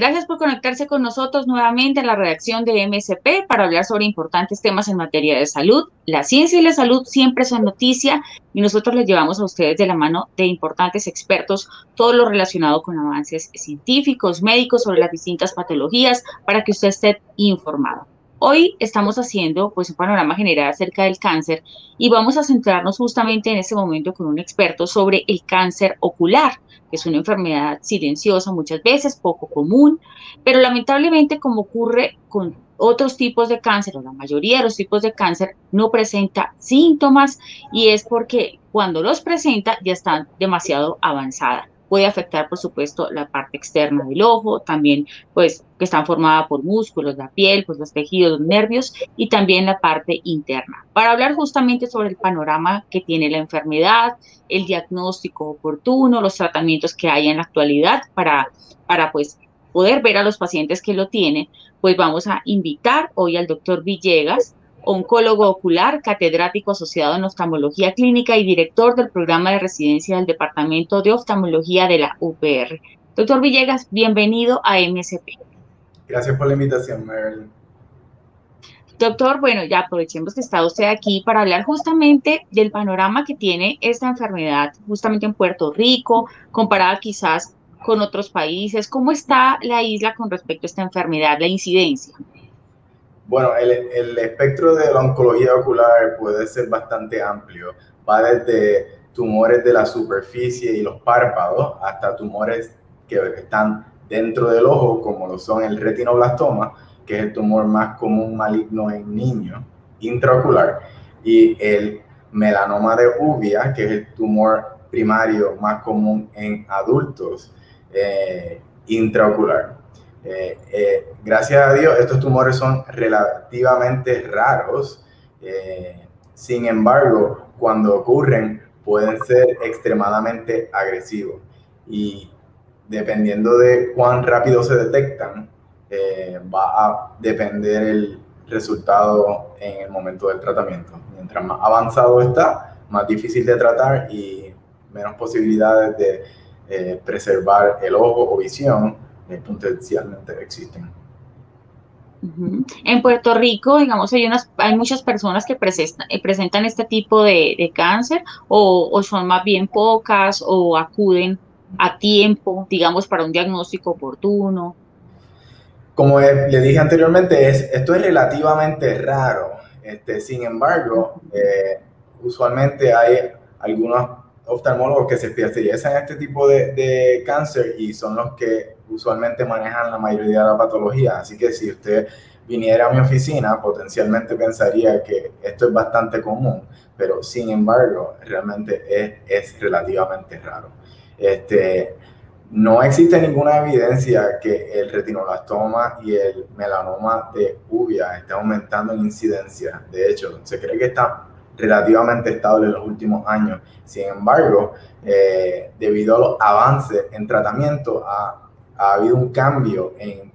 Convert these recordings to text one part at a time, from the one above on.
Gracias por conectarse con nosotros nuevamente en la redacción de MSP para hablar sobre importantes temas en materia de salud. La ciencia y la salud siempre son noticia y nosotros les llevamos a ustedes de la mano de importantes expertos todo lo relacionado con avances científicos, médicos sobre las distintas patologías para que usted esté informado. Hoy estamos haciendo pues un panorama general acerca del cáncer y vamos a centrarnos justamente en este momento con un experto sobre el cáncer ocular, que es una enfermedad silenciosa muchas veces, poco común, pero lamentablemente como ocurre con otros tipos de cáncer, o la mayoría de los tipos de cáncer, no presenta síntomas y es porque cuando los presenta ya están demasiado avanzada puede afectar, por supuesto, la parte externa del ojo, también, pues, que están formada por músculos, la piel, pues, los tejidos, los nervios y también la parte interna. Para hablar justamente sobre el panorama que tiene la enfermedad, el diagnóstico oportuno, los tratamientos que hay en la actualidad para, para pues, poder ver a los pacientes que lo tienen, pues vamos a invitar hoy al doctor Villegas, oncólogo ocular, catedrático asociado en oftalmología clínica y director del programa de residencia del Departamento de Oftalmología de la UPR. Doctor Villegas, bienvenido a MSP. Gracias por la invitación, Marilyn. Doctor, bueno, ya aprovechemos que está usted aquí para hablar justamente del panorama que tiene esta enfermedad, justamente en Puerto Rico, comparada quizás con otros países. ¿Cómo está la isla con respecto a esta enfermedad, la incidencia? Bueno, el, espectro de la oncología ocular puede ser bastante amplio. Va desde tumores de la superficie y los párpados hasta tumores que están dentro del ojo, como lo son el retinoblastoma, que es el tumor más común maligno en niños, intraocular, y el melanoma de uvia, que es el tumor primario más común en adultos, eh, intraocular. Eh, eh, gracias a Dios, estos tumores son relativamente raros. Eh, sin embargo, cuando ocurren, pueden ser extremadamente agresivos. Y dependiendo de cuán rápido se detectan, va a depender el resultado en el momento del tratamiento. Mientras más avanzado está, más difícil de tratar y menos posibilidades de preservar el ojo o visión potencialmente existen. En Puerto Rico, digamos, hay, unas, hay muchas personas que presentan, eh, presentan este tipo de, cáncer o, son más bien pocas o acuden a tiempo, digamos, para un diagnóstico oportuno. Como le dije anteriormente, es, esto es relativamente raro. Este, sin embargo, eh, usualmente hay algunos oftalmólogos que se especializan en este tipo de, de cáncer y son los que usualmente manejan la mayoría de la patología. Así que si usted viniera a mi oficina, potencialmente pensaría que esto es bastante común, pero sin embargo, realmente es, es relativamente raro. Este, no existe ninguna evidencia que el retinoblastoma y el melanoma de uvia esté aumentando en incidencia. De hecho, se cree que está relativamente estable en los últimos años. Sin embargo, eh, debido a los avances en tratamiento, ha habido un cambio en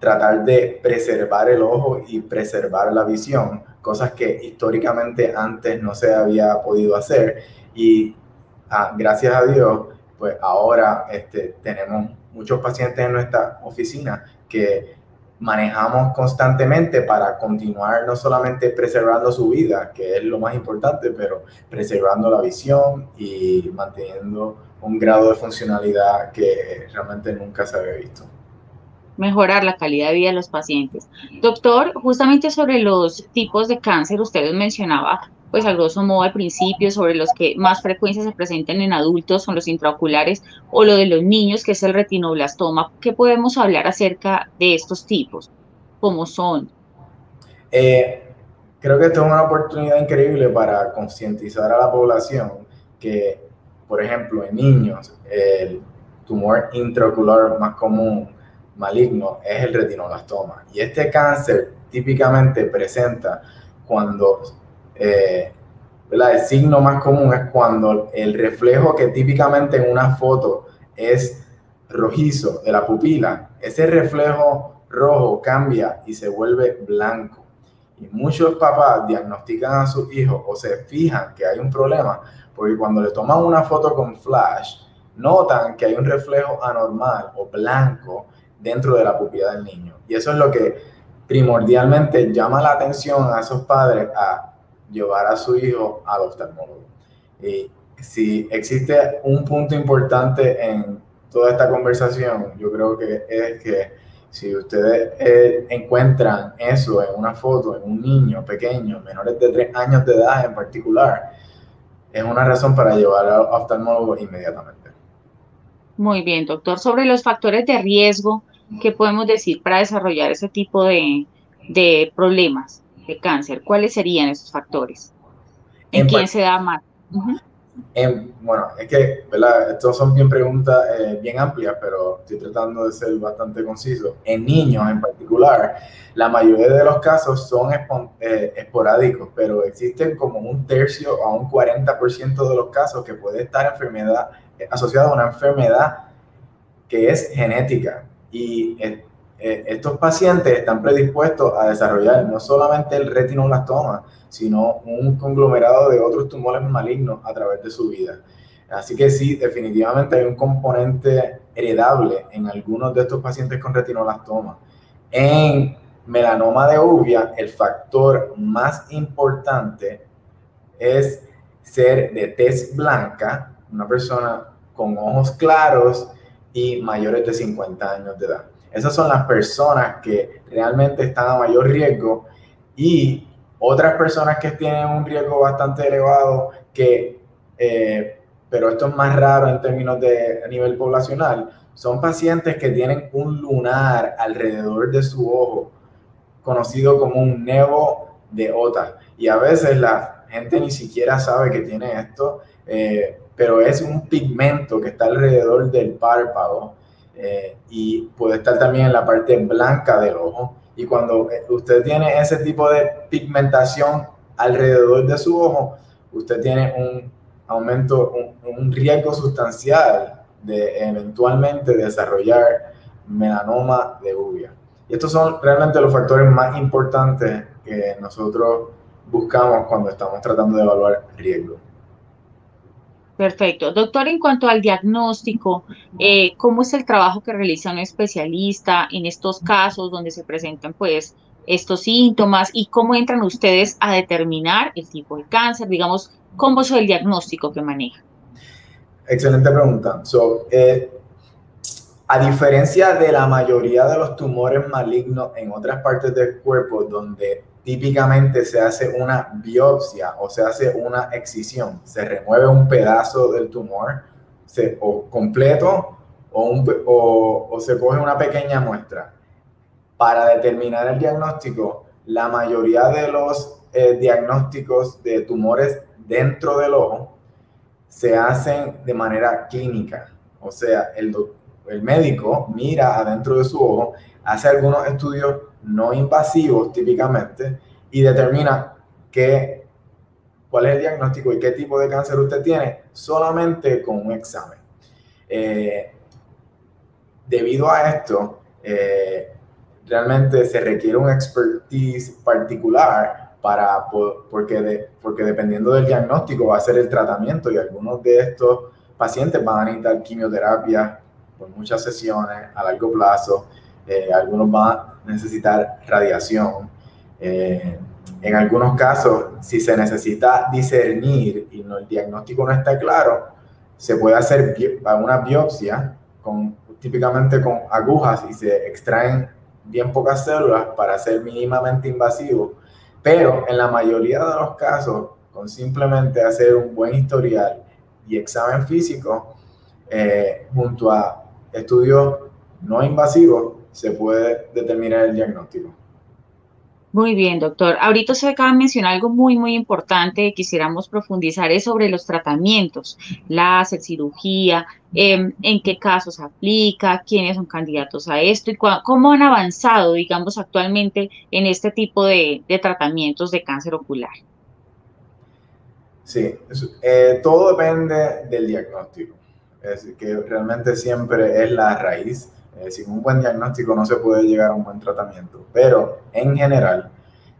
tratar de preservar el ojo y preservar la visión, cosas que históricamente antes no se había podido hacer. Y ah, gracias a Dios, pues ahora este, tenemos muchos pacientes en nuestra oficina que manejamos constantemente para continuar no solamente preservando su vida, que es lo más importante, pero preservando la visión y manteniendo un grado de funcionalidad que realmente nunca se había visto. Mejorar la calidad de vida de los pacientes. Doctor, justamente sobre los tipos de cáncer, usted mencionaba, pues al grosso modo al principio, sobre los que más frecuencia se presentan en adultos, son los intraoculares, o lo de los niños, que es el retinoblastoma. ¿Qué podemos hablar acerca de estos tipos? ¿Cómo son? Eh, creo que esto es una oportunidad increíble para concientizar a la población que por ejemplo, en niños, el tumor intraocular más común maligno es el retinoblastoma. Y este cáncer típicamente presenta cuando, eh, el signo más común es cuando el reflejo que típicamente en una foto es rojizo de la pupila, ese reflejo rojo cambia y se vuelve blanco. Y muchos papás diagnostican a sus hijos o se fijan que hay un problema porque cuando le toman una foto con flash, notan que hay un reflejo anormal o blanco dentro de la pupila del niño. Y eso es lo que primordialmente llama la atención a esos padres a llevar a su hijo al oftalmólogo. Y si existe un punto importante en toda esta conversación, yo creo que es que si ustedes eh, encuentran eso en una foto, en un niño pequeño, menores de 3 años de edad en particular, es una razón para llevar al oftalmólogo inmediatamente. Muy bien, doctor. Sobre los factores de riesgo, ¿qué podemos decir para desarrollar ese tipo de, problemas de cáncer? ¿Cuáles serían esos factores? ¿En, quién se da más? Bueno, es que, ¿verdad? Estas son bien preguntas eh, bien amplias, pero estoy tratando de ser bastante conciso. En niños en particular, la mayoría de los casos son eh, esporádicos, pero existen como un tercio a un 40% de los casos que puede estar enfermedad, eh, asociada a una enfermedad que es genética. Y estos pacientes están predispuestos a desarrollar no solamente el retinoblastoma, sino un conglomerado de otros tumores malignos a través de su vida. Así que sí, definitivamente hay un componente heredable en algunos de estos pacientes con retinoblastoma. En melanoma de uvia, el factor más importante es ser de tez blanca, una persona con ojos claros y mayores de 50 años de edad. Esas son las personas que realmente están a mayor riesgo y otras personas que tienen un riesgo bastante elevado, que, eh, pero esto es más raro en términos de nivel poblacional, son pacientes que tienen un lunar alrededor de su ojo, conocido como un nevo de ota. Y a veces la gente ni siquiera sabe que tiene esto, eh, pero es un pigmento que está alrededor del párpado eh, y puede estar también en la parte blanca del ojo y cuando eh, usted tiene ese tipo de pigmentación alrededor de su ojo, usted tiene un aumento, un, riesgo sustancial de eventualmente desarrollar melanoma de uvia. Y estos son realmente los factores más importantes que nosotros buscamos cuando estamos tratando de evaluar riesgo. Perfecto. Doctor, en cuanto al diagnóstico, eh, ¿cómo es el trabajo que realiza un especialista en estos casos donde se presentan pues estos síntomas y cómo entran ustedes a determinar el tipo de cáncer? Digamos, ¿cómo es el diagnóstico que maneja? Excelente pregunta. Eh, a diferencia de la mayoría de los tumores malignos en otras partes del cuerpo donde típicamente se hace una biopsia o se hace una excisión. Se remueve un pedazo del tumor se, o completo o, se coge una pequeña muestra. Para determinar el diagnóstico, la mayoría de los eh, diagnósticos de tumores dentro del ojo se hacen de manera clínica. O sea, el, el médico mira adentro de su ojo, hace algunos estudios no invasivos típicamente y determina qué, cuál es el diagnóstico y qué tipo de cáncer usted tiene solamente con un examen. Eh, debido a esto, eh, realmente se requiere un expertise particular para, porque, porque dependiendo del diagnóstico va a ser el tratamiento y algunos de estos pacientes van a necesitar quimioterapia por muchas sesiones a largo plazo, eh, algunos van a necesitar radiación. Eh, en algunos casos, si se necesita discernir y no, el diagnóstico no está claro, se puede hacer una biopsia con, típicamente con agujas y se extraen bien pocas células para ser mínimamente invasivo. Pero en la mayoría de los casos, con simplemente hacer un buen historial y examen físico, eh, junto a estudios no invasivos, se puede determinar el diagnóstico. Muy bien, doctor. Ahorita se acaba de mencionar algo muy, muy importante que quisiéramos profundizar es sobre los tratamientos, láser, cirugía, em, en qué casos aplica, quiénes son candidatos a esto y cómo han avanzado, digamos, actualmente en este tipo de, tratamientos de cáncer ocular. Sí, eh, todo depende del diagnóstico. Es que realmente siempre es la raíz eh, sin un buen diagnóstico no se puede llegar a un buen tratamiento. Pero en general,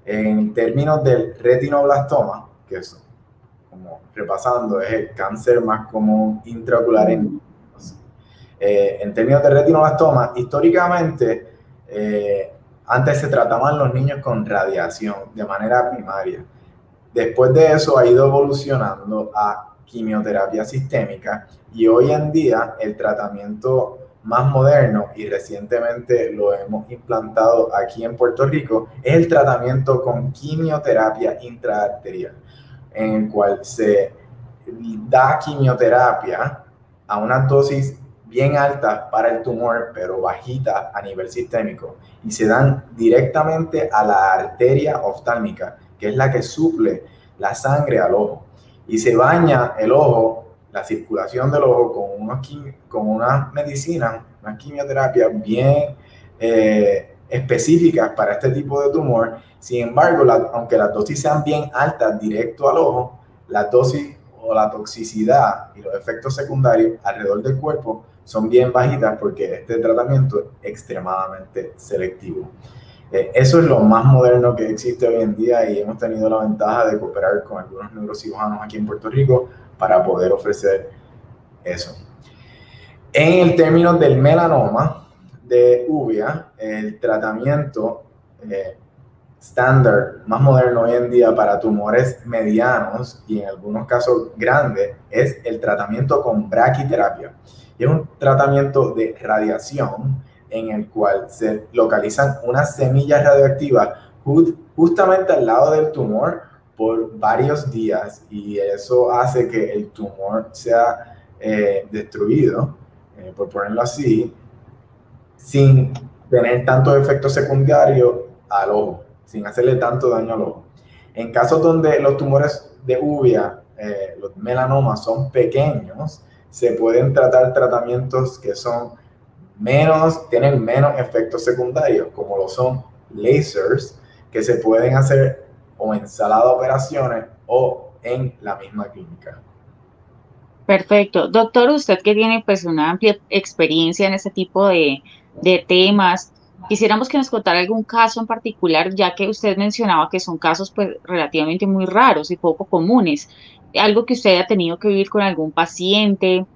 en términos del retinoblastoma, que es como repasando, es el cáncer más común intraocular en niños. Eh, en términos de retinoblastoma, históricamente, eh, antes se trataban los niños con radiación de manera primaria. Después de eso ha ido evolucionando a quimioterapia sistémica y hoy en día el tratamiento más moderno y recientemente lo hemos implantado aquí en Puerto Rico es el tratamiento con quimioterapia intraarterial, en el cual se da quimioterapia a una dosis bien alta para el tumor, pero bajita a nivel sistémico, y se dan directamente a la arteria oftálmica, que es la que suple la sangre al ojo, y se baña el ojo, la circulación del ojo con, unos, con una medicina, una quimioterapia bien eh, específicas para este tipo de tumor. Sin embargo, aunque las dosis sean bien altas directo al ojo, la dosis o la toxicidad y los efectos secundarios alrededor del cuerpo son bien bajitas porque este tratamiento es extremadamente selectivo. Eh, eso es lo más moderno que existe hoy en día y hemos tenido la ventaja de cooperar con algunos neurocirujanos aquí en Puerto Rico para poder ofrecer eso. En el término del melanoma de uvia, el tratamiento eh, estándar más moderno hoy en día para tumores medianos y en algunos casos grandes es el tratamiento con braquiterapia es un tratamiento de radiación en el cual se localizan unas semillas radioactivas justamente al lado del tumor por varios días y eso hace que el tumor sea eh, destruido, eh, por ponerlo así, sin tener tanto efecto secundario al ojo, sin hacerle tanto daño al ojo. En casos donde los tumores de uvia, eh, los melanomas son pequeños, se pueden tratar tratamientos que son menos, tienen menos efectos secundarios, como lo son lasers, que se pueden hacer o en sala de operaciones o en la misma clínica. Perfecto. Doctor, usted que tiene pues una amplia experiencia en este tipo de, de temas, quisiéramos que nos contara algún caso en particular, ya que usted mencionaba que son casos pues relativamente muy raros y poco comunes algo que usted haya tenido que vivir con algún paciente,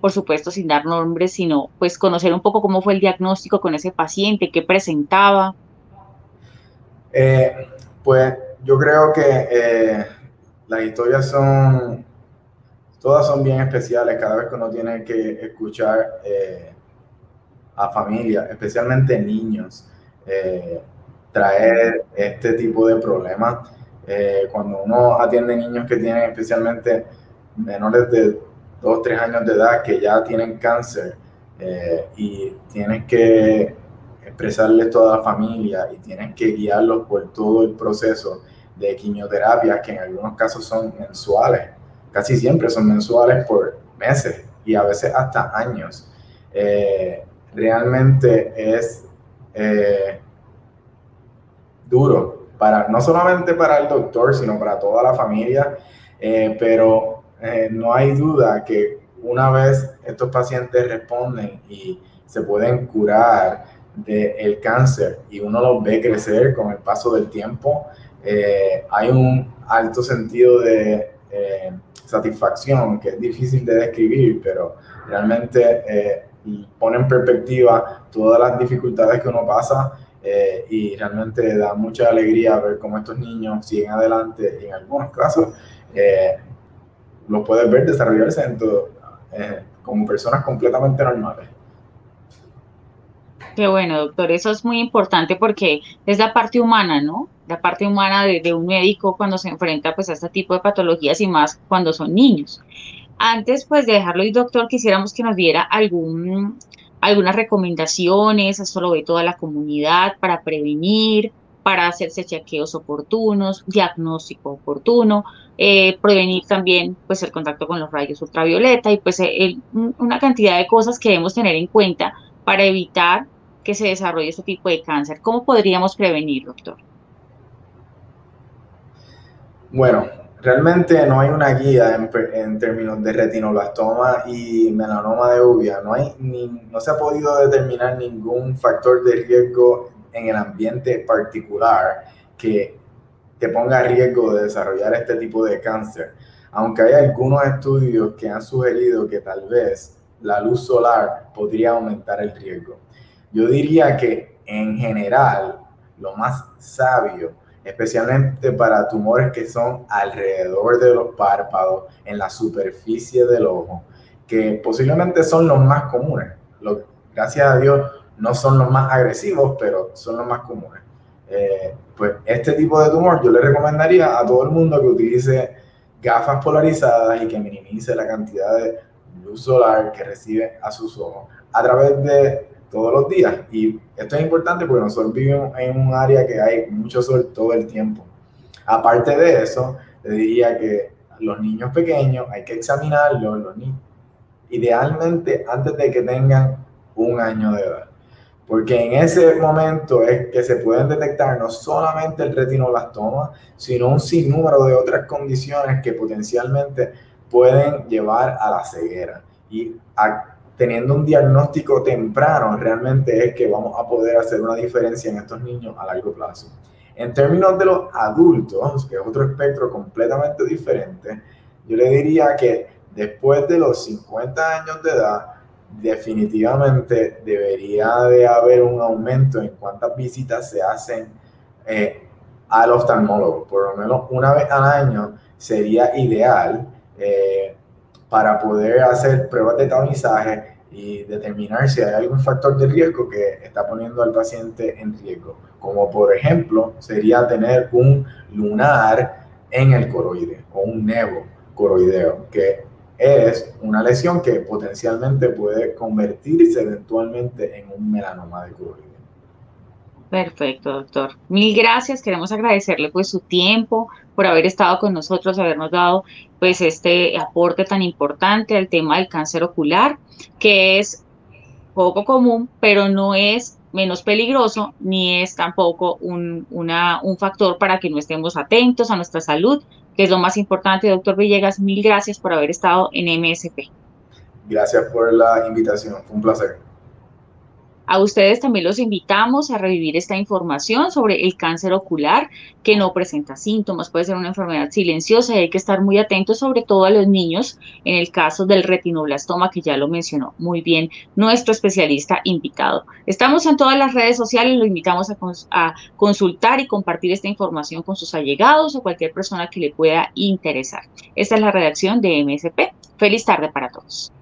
por supuesto sin dar nombres, sino pues conocer un poco cómo fue el diagnóstico con ese paciente, qué presentaba. Eh, pues yo creo que eh, las historias son, todas son bien especiales cada vez que uno tiene que escuchar eh, a familias, especialmente niños, traer este tipo de problemas cuando uno atiende niños que tienen especialmente menores de 2, 3 años de edad que ya tienen cáncer eh, y tienes que expresarles toda la familia y tienes que guiarlos por todo el proceso de quimioterapia que en algunos casos son mensuales, casi siempre son mensuales por meses y a veces hasta años. Eh, realmente es duro para, no solamente para el doctor, sino para toda la familia, eh, pero eh, no hay duda que una vez estos pacientes responden y se pueden curar del cáncer y uno los ve crecer con el paso del tiempo, eh, hay un alto sentido de satisfacción que es difícil de describir, pero realmente pone en perspectiva todas las dificultades que uno pasa eh, y realmente da mucha alegría ver cómo estos niños siguen adelante en algunos casos eh, los puedes ver desarrollarse en eh, como personas completamente normales. Qué bueno, doctor, eso es muy importante porque es la parte humana, ¿no? La parte humana de, de, un médico cuando se enfrenta pues a este tipo de patologías y más cuando son niños. Antes pues de dejarlo y doctor, quisiéramos que nos diera algún algunas recomendaciones, esto lo ve toda la comunidad para prevenir, para hacerse chequeos oportunos, diagnóstico oportuno, eh, prevenir también pues el contacto con los rayos ultravioleta y pues una cantidad de cosas que debemos tener en cuenta para evitar que se desarrolle este tipo de cáncer. ¿Cómo podríamos prevenir, doctor? Bueno, Realmente no hay una guía en, términos de retinoblastoma y melanoma de uvia. No, hay ni, no se ha podido determinar ningún factor de riesgo en el ambiente particular que te ponga a riesgo de desarrollar este tipo de cáncer. Aunque hay algunos estudios que han sugerido que tal vez la luz solar podría aumentar el riesgo. Yo diría que en general lo más sabio, especialmente para tumores que son alrededor de los párpados, en la superficie del ojo, que posiblemente son los más comunes. gracias a Dios no son los más agresivos, pero son los más comunes. Eh, pues este tipo de tumor yo le recomendaría a todo el mundo que utilice gafas polarizadas y que minimice la cantidad de luz solar que recibe a sus ojos a través de todos los días. Y esto es importante porque nosotros vivimos en un área que hay mucho sol todo el tiempo. Aparte de eso, le diría que los niños pequeños hay que examinarlos, los niños, idealmente antes de que tengan un año de edad. Porque en ese momento es que se pueden detectar no solamente el retinoblastoma, sino un sinnúmero de otras condiciones que potencialmente pueden llevar a la ceguera. Y teniendo un diagnóstico temprano, realmente es que vamos a poder hacer una diferencia en estos niños a largo plazo. En términos de los adultos, que es otro espectro completamente diferente, yo le diría que después de los 50 años de edad, definitivamente debería de haber un aumento en cuántas visitas se hacen eh, al oftalmólogo. Por lo menos una vez al año sería ideal eh, para poder hacer pruebas de tamizaje y determinar si hay algún factor de riesgo que está poniendo al paciente en riesgo. Como por ejemplo sería tener un lunar en el coroide o un nevo coroideo, que es una lesión que potencialmente puede convertirse eventualmente en un melanoma de coroide. Perfecto, doctor. Mil gracias. Queremos agradecerle pues su tiempo por haber estado con nosotros, habernos dado pues este aporte tan importante al tema del cáncer ocular, que es poco común, pero no es menos peligroso ni es tampoco un, una, un factor para que no estemos atentos a nuestra salud que es lo más importante. Doctor Villegas, mil gracias por haber estado en MSP. Gracias por la invitación, fue un placer. A ustedes también los invitamos a revivir esta información sobre el cáncer ocular que no presenta síntomas, puede ser una enfermedad silenciosa y hay que estar muy atentos sobre todo a los niños en el caso del retinoblastoma que ya lo mencionó muy bien nuestro especialista invitado. Estamos en todas las redes sociales, lo invitamos a, consultar y compartir esta información con sus allegados o cualquier persona que le pueda interesar. Esta es la redacción de MSP. Feliz tarde para todos.